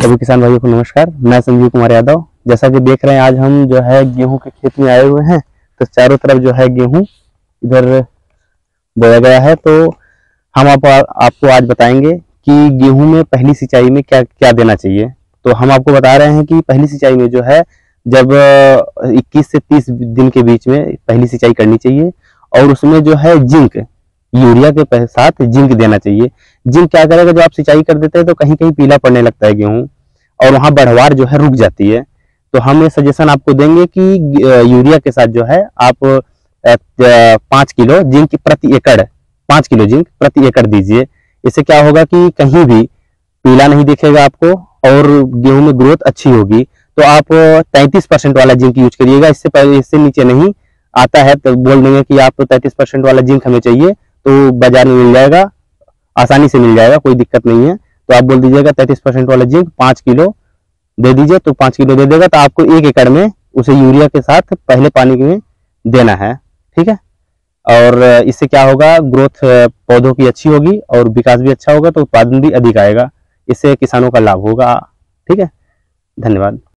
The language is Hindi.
सभी किसान भाइयों को नमस्कार। मैं संजीव कुमार यादव। जैसा कि देख रहे हैं आज हम जो है गेहूँ के खेत में आए हुए हैं तो चारों तरफ़ जो है गेहूँ इधर बोया गया है। तो हम आप, आपको आज बताएँगे कि गेहूँ में पहली सिंचाई में क्या क्या देना चाहिए। तो हम आपको बता रहे हैं कि पहली सिंचाई में जो है जब 21 से 30 दिन के बीच में पहली सिंचाई करनी चाहिए और उसमें जो है जिंक यूरिया के साथ जिंक देना चाहिए। जिंक क्या करेगा? जब आप सिंचाई कर देते हैं तो कहीं कहीं पीला पड़ने लगता है गेहूँ और वहाँ बढ़वार जो है रुक जाती है। तो हम ये सजेशन आपको देंगे कि यूरिया के साथ जो है आप पाँच किलो जिंक प्रति एकड़, पाँच किलो जिंक प्रति एकड़ दीजिए। इससे क्या होगा कि कहीं भी पीला नहीं दिखेगा आपको और गेहूँ में ग्रोथ अच्छी होगी। तो आप तैतीस परसेंट वाला जिंक यूज़ करिएगा। इससे पहले इससे नीचे नहीं आता है तो बोल देंगे कि आप तैतीस परसेंट वाला जिंक हमें चाहिए। तो बाज़ार में मिल जाएगा, आसानी से मिल जाएगा, कोई दिक्कत नहीं है। तो आप बोल दीजिएगा तैतीस परसेंट वाला जिंक, पाँच किलो दे दीजिए तो पाँच किलो दे देगा तो आपको एक एकड़ में उसे यूरिया के साथ पहले पानी में देना है, ठीक है? और इससे क्या होगा, ग्रोथ पौधों की अच्छी होगी और विकास भी अच्छा होगा तो उत्पादन भी अधिक आएगा। इससे किसानों का लाभ होगा, ठीक है? धन्यवाद।